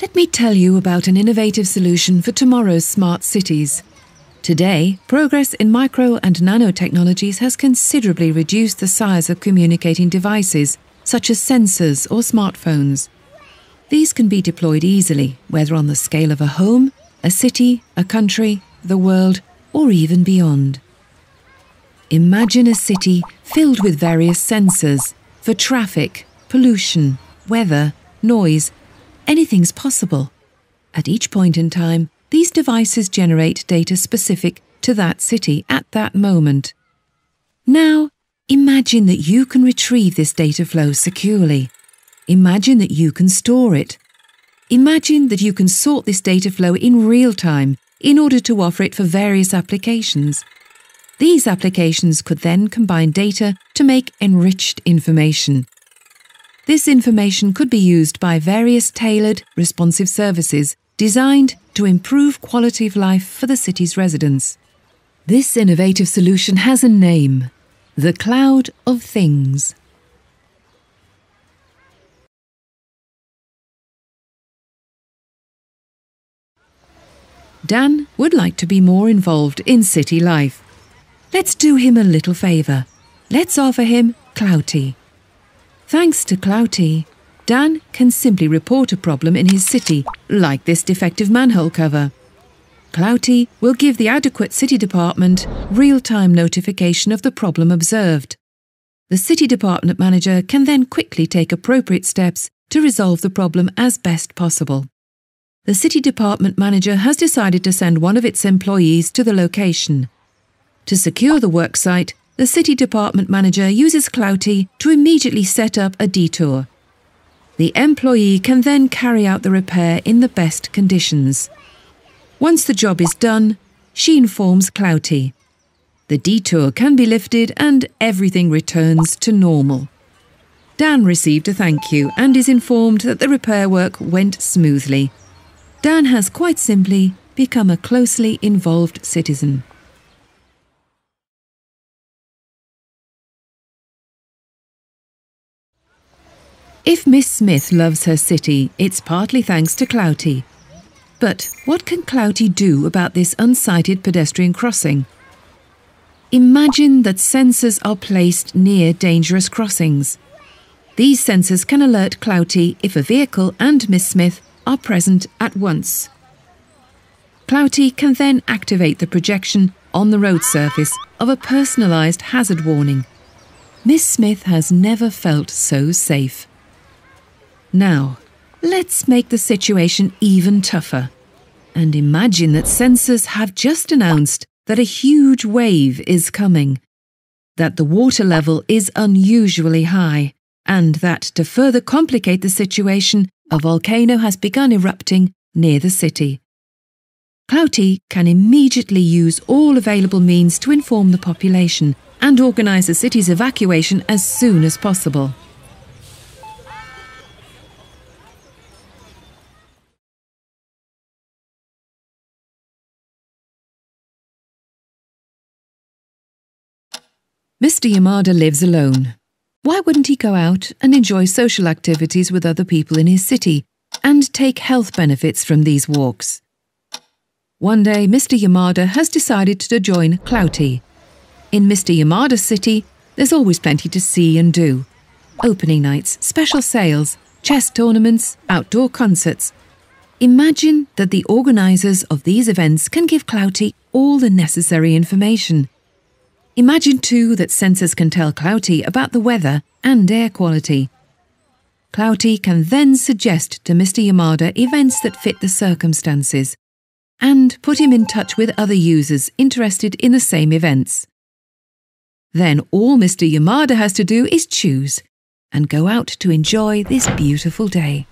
Let me tell you about an innovative solution for tomorrow's smart cities. Today, progress in micro and nanotechnologies has considerably reduced the size of communicating devices, such as sensors or smartphones. These can be deployed easily, whether on the scale of a home, a city, a country, the world, or even beyond. Imagine a city filled with various sensors for traffic, pollution, weather, noise, anything's possible. At each point in time, these devices generate data specific to that city at that moment. Now, imagine that you can retrieve this data flow securely. Imagine that you can store it. Imagine that you can sort this data flow in real time in order to offer it for various applications. These applications could then combine data to make enriched information. This information could be used by various tailored, responsive services designed to improve quality of life for the city's residents. This innovative solution has a name the Cloud of Things. Dan would like to be more involved in city life. Let's do him a little favour. Let's offer him ClouT. Thanks to ClouT, Dan can simply report a problem in his city, like this defective manhole cover. ClouT will give the adequate city department real time notification of the problem observed. The city department manager can then quickly take appropriate steps to resolve the problem as best possible. The city department manager has decided to send one of its employees to the location. To secure the worksite, the city department manager uses ClouT to immediately set up a detour. The employee can then carry out the repair in the best conditions. Once the job is done, she informs ClouT. The detour can be lifted and everything returns to normal. Dan received a thank you and is informed that the repair work went smoothly. Dan has quite simply become a closely involved citizen. If Miss Smith loves her city, it's partly thanks to ClouT. But what can ClouT do about this unsighted pedestrian crossing? Imagine that sensors are placed near dangerous crossings. These sensors can alert ClouT if a vehicle and Miss Smith are present at once. ClouT can then activate the projection on the road surface of a personalised hazard warning. Miss Smith has never felt so safe. Now, let's make the situation even tougher. And imagine that sensors have just announced that a huge wave is coming, that the water level is unusually high, and that to further complicate the situation, a volcano has begun erupting near the city. ClouT can immediately use all available means to inform the population and organise the city's evacuation as soon as possible. Mr. Yamada lives alone. Why wouldn't he go out and enjoy social activities with other people in his city and take health benefits from these walks? One day, Mr. Yamada has decided to join ClouT. In Mr. Yamada's city, there's always plenty to see and do. Opening nights, special sales, chess tournaments, outdoor concerts. Imagine that the organisers of these events can give ClouT all the necessary information. Imagine too that sensors can tell ClouT about the weather and air quality. ClouT can then suggest to Mr. Yamada events that fit the circumstances and put him in touch with other users interested in the same events. Then all Mr. Yamada has to do is choose and go out to enjoy this beautiful day.